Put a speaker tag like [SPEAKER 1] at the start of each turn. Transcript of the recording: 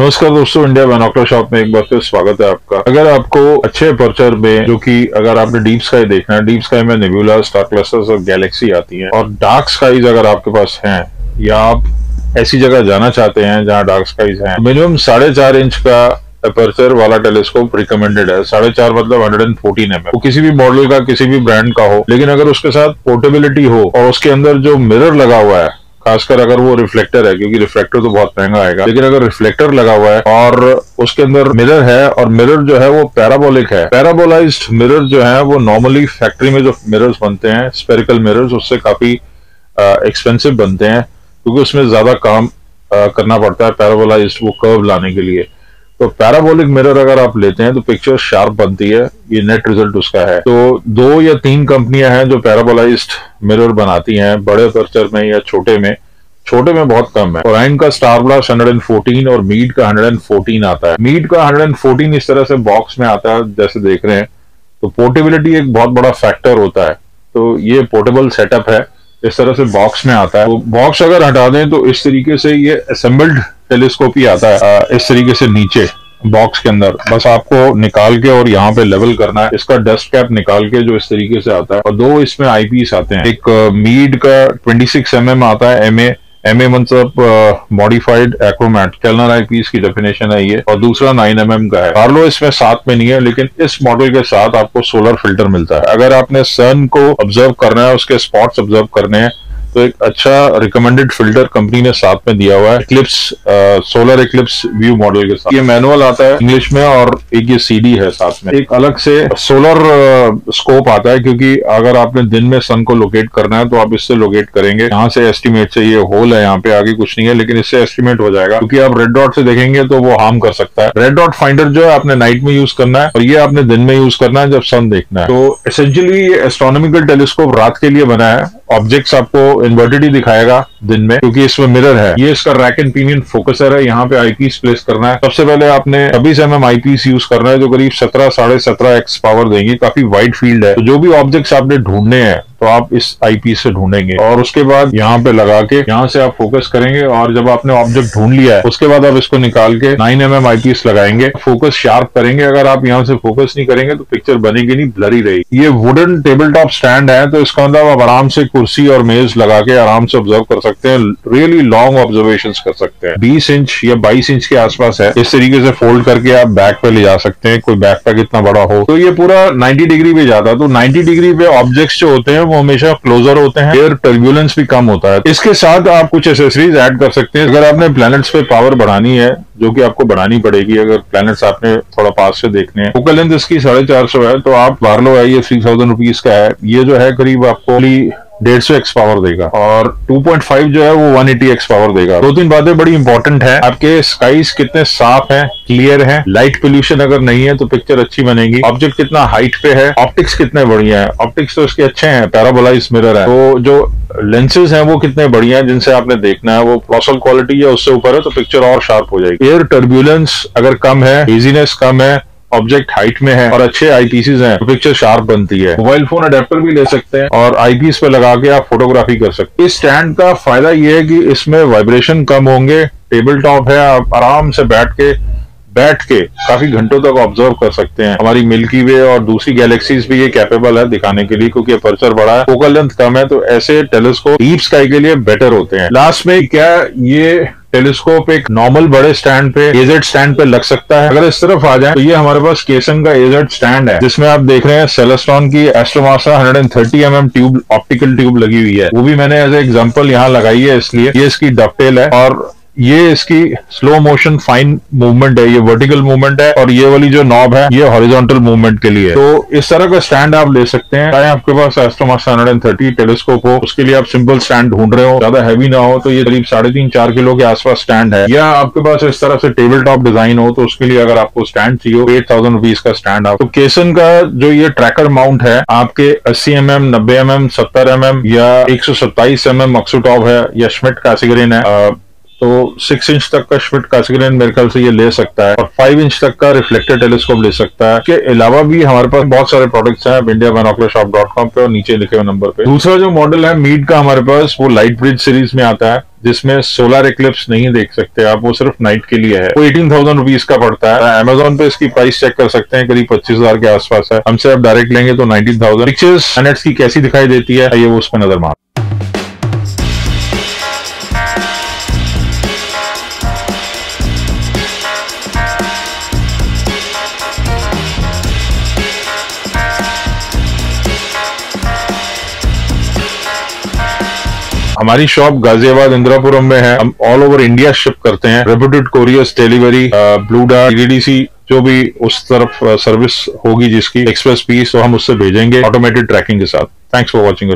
[SPEAKER 1] नमस्कार दोस्तों India बैनोकुलर shop में एक बार फिर स्वागत है आपका। अगर आपको अच्छे अपर्चर में, जो कि अगर आपने डीप स्काई देखना है डीप स्काई में नेब्यूला स्टार क्लस्टर्स और गैलेक्सी आती हैं, और डार्क स्काईज अगर आपके पास हैं, या आप ऐसी जगह जाना चाहते हैं जहाँ डार्क स्काईज हैं मिनिमम साढ़े चार इंच का अपर्चर वाला टेलीस्कोप रिकमेंडेड है। साढ़े चार मतलब हंड्रेड एंड फोर्टीन एम वो किसी भी मॉडल का, किसी भी ब्रांड का हो, लेकिन अगर उसके साथ पोर्टेबिलिटी हो, और उसके अंदर जो मिरर लगा हुआ है खासकर अगर वो रिफ्लेक्टर है क्योंकि रिफ्लेक्टर तो बहुत महँगा आएगा। लेकिन अगर रिफ्लेक्टर लगा हुआ है और उसके अंदर मिरर है और मिरर जो है वो पैराबोलिक है। पैराबोलाइज मिरर जो है वो नॉर्मली फैक्ट्री में जो मिरर्स बनते हैं स्पेरिकल मिरर्स उससे काफ़ी एक्सपेंसिव बनते हैं क्योंकि उसमें ज़्यादा काम आ, करना पड़ता है पैराबोलाइज वो कर्व लाने के लिए। तो पैराबोलिक मिरर अगर आप लेते हैं तो पिक्चर शार्प बनती है, ये नेट रिज़ल्ट उसका है। तो दो या तीन कंपनियाँ हैं जो पैराबोलाइज्ड मिरर बनाती हैं, बड़े पर्चर में या छोटे में। छोटे में बहुत कम है। और का स्टार ब्लास्ट 114 और मीड का 114 आता है। मीड का 114 इस तरह से बॉक्स में आता है, जैसे देख रहे हैं। तो पोर्टेबिलिटी एक बहुत बड़ा फैक्टर होता है। तो ये पोर्टेबल सेटअप है, इस तरह से बॉक्स में आता है। तो बॉक्स अगर हटा दें तो इस तरीके से ये असेंबल्ड टेलीस्कोप ही आता है, इस तरीके से नीचे। बॉक्स के अंदर। बस आपको निकाल के और यहाँ पे लेवल करना है। इसका डस्ट कैप निकाल के जो इस तरीके से आता है। और दो इसमें आईपीस आते हैं। एक मीड का 26 सिक्स mm आता है। एम एम ए मतलब modified achromat Kellner eyepiece की डेफिनेशन है ये। और दूसरा 9 एम mm का है। कार्लो इसमें साथ में नहीं है, लेकिन इस मॉडल के साथ आपको सोलर फ़िल्टर मिलता है। अगर आपने सन को ऑब्ज़र्व करना है, उसके स्पॉट्स ऑब्ज़र्व करने हैं तो एक अच्छा रिकमेंडेड फ़िल्टर कंपनी ने साथ में दिया हुआ है eclipse solar eclipse view model के साथ। ये मैनुअल आता है इंग्लिश में और एक ये सीडी है साथ में। एक अलग से सोलर स्कोप आता है क्योंकि अगर आपने दिन में सन को लोकेट करना है तो आप इससे लोकेट करेंगे। यहाँ से एस्टिमेट से ये होल है, यहाँ पे आगे कुछ नहीं है, लेकिन इससे एस्टिमेट हो जाएगा। क्योंकि आप रेड डॉट से देखेंगे तो वो हार्म कर सकता है। रेड डॉट फाइंडर जो है, आपने नाइट में यूज़ करना है और ये आपने दिन में यूज़ करना है जब सन देखना है। तो एसेंशियली ये एस्ट्रोनॉमिकल टेलीस्कोप रात के लिए बना है। ऑब्जेक्ट्स आपको इन्वर्टेड ही दिखाएगा दिन में, क्योंकि इसमें मिरर है। ये इसका रैक एंड पीनियन फोकसर है, यहाँ पे आईपीस प्लेस करना है। सबसे पहले आपने छब्बीस एम हम आईपीस यूज़ करना है, जो करीब सत्रह, साढ़े सत्रह एक्स पावर देंगे, काफ़ी वाइड फ़ील्ड है। तो जो भी ऑब्जेक्ट्स आपने ढूँढने हैं तो आप इस आईपीस से ढूंढेंगे। और उसके बाद यहाँ पे लगा के यहाँ से आप फोकस करेंगे और जब आपने ऑब्जेक्ट ढूंढ लिया है, उसके बाद आप इसको निकाल के नाइन एम एम आईपीएस लगाएँगे। फोकस शार्प करेंगे। अगर आप यहाँ से फोकस नहीं करेंगे तो पिक्चर बनेगी नहीं ब्लरी रहेगी। ये वुडन टेबल टॉप स्टैंड है तो इसका मतलब आप आराम से कुर्सी और मेज लगा के आराम से ऑब्ज़र्व कर सकते हैं। रियली लॉन्ग ऑब्जर्वेशन कर सकते हैं। बीस इंच या बाईस इंच के आसपास है। इस तरीके से फोल्ड करके आप बैक पे ले जा सकते हैं। कोई बैक पैक इतना बड़ा हो। तो ये पूरा नाइन्टी डिग्री पे जाता है। तो नाइन्टी डिग्री पे ऑब्जेक्ट जो होते हैं वो हमेशा क्लोजर होते हैं। एयर टर्बुलेंस भी कम होता है। इसके साथ आप कुछ एसेसरीज ऐड कर सकते हैं। अगर आपने प्लैनेट्स पे पावर बढ़ानी है, जो कि आपको बढ़ानी पड़ेगी, अगर प्लैनेट्स आपने थोड़ा पास से देखने हैं। फोकल लेंथ इसकी साढ़े चार सौ है तो आप बारलो है, ये थ्री थाउज़ेंड रुपीज़ का है। ये जो है, करीब आपको डेढ़ सौ एक्स पावर देगा। और 2.5 जो है वो 180 एक्स पावर देगा। दो तीन बातें बड़ी इंपॉर्टेंट है। आपके स्काईज कितने साफ़ हैं क्लियर हैं। लाइट पोल्यूशन अगर नहीं है तो पिक्चर अच्छी बनेगी। ऑब्जेक्ट कितना हाइट पे है ऑप्टिक्स कितने बढ़िया है। ऑप्टिक्स तो इसके अच्छे हैं पैराबोलाइज मिरर है। तो जो लेंसेज हैं वो कितने बढ़िया हैं, जिनसे आपने देखना है, वो प्रोसल क्वालिटी है, उससे ऊपर है तो पिक्चर और शार्प हो जाएगी। एयर टर्ब्यूलेंस अगर कम है इजीनेस कम है ऑब्जेक्ट हाइट में है और अच्छे आईपीसीज हैं तो पिक्चर शार्प बनती है। मोबाइल फ़ोन अडेप्टर भी ले सकते हैं और आईपीस पे लगा के आप फोटोग्राफी कर सकते हैं। इस स्टैंड का फ़ायदा ये है कि इसमें वाइब्रेशन कम होंगे टेबल टॉप है, आप आराम से बैठ के बैठ के काफ़ी घंटों तक ऑब्ज़र्व कर सकते हैं। हमारी मिल्की वे और दूसरी गैलेक्सीज भी ये कैपेबल है दिखाने के लिए, क्योंकि अपर्चर बड़ा है। फोकल लेंथ कम है तो ऐसे टेलीस्कोप डीप स्काई के लिए बेटर होते हैं। लास्ट में क्या ये टेलीस्कोप एक नॉर्मल बड़े स्टैंड पे एजेड स्टैंड पे लग सकता है। अगर इस तरफ़ आ जाए तो ये हमारे पास केसन का एजेड स्टैंड है, जिसमें आप देख रहे हैं सेलेस्ट्रॉन की AstroMaster 130 M mm tube optical tube लगी हुई है। वो भी मैंने एज एग्ज़ाम्पल यहाँ लगाई है, इसलिए ये इसकी डबटेल है और ये इसकी स्लो मोशन फाइन मूवमेंट है, ये वर्टिकल मूवमेंट है और ये वाली जो नॉब है, ये हॉरिजॉन्टल मूवमेंट के लिए तो इस तरह का स्टैंड आप ले सकते हैं। चाहे आपके पास एस्ट्रोमास हंड्रेड थर्टी टेलीस्कोप हो, उसके लिए आप सिंपल स्टैंड ढूंढ रहे हो। ज़्यादा हैवी ना हो तो ये करीब साढ़े तीन, चार किलो के आसपास स्टैंड है। या आपके पास इस तरह से टेबल टॉप डिज़ाइन हो तो उसके लिए अगर आपको स्टैंड चाहिए एट थाउज़ेंड रुपीज़ का स्टैंड आप। तो केसन का जो ये ट्रैकर माउंट है, आपके अस्सी एम एम नब्बे एम एम सत्तर एम एम या एक सौ सत्ताईस एम एम मक्सू टॉप है, या स्मिट कैसिगरीन है। तो सिक्स इंच तक का श्मिट कास्करेन मेरे ख्याल से ये ले सकता है और फाइव इंच तक का रिफ्लेक्टेड टेलीस्कोप ले सकता है। इसके अलावा भी हमारे पास बहुत सारे प्रोडक्ट्स हैं India binocular shop dot com पे और नीचे लिखे हुए नंबर पे। दूसरा जो मॉडल है मीट का हमारे पास, वो लाइट ब्रिज सीरीज़ में आता है, जिसमें सोलर इक्लिप्स नहीं देख सकते आप, वो सिर्फ़ नाइट के लिए है। वो एटीन थाउज़ेंड रुपीज़ का पड़ता है। अमेजोन पे इसकी प्राइस चेक कर सकते हैं, करीब पच्चीस हज़ार के आसपास है। हमसे आप डायरेक्ट लेंगे तो नाइनटीन थाउज़ेंड पिक्चर्स की कैसी दिखाई देती है ये वो उस पर नज़र मार हमारी शॉप गाजियाबाद इंदिरापुरम में है। हम ऑल ओवर इंडिया शिप करते हैं। Reputed couriers delivery blue DDC जो भी उस तरफ़ uh, सर्विस होगी जिसकी एक्सप्रेस पीस तो हम उससे भेजेंगे ऑटोमेटेड ट्रैकिंग के साथ। Thanks for watching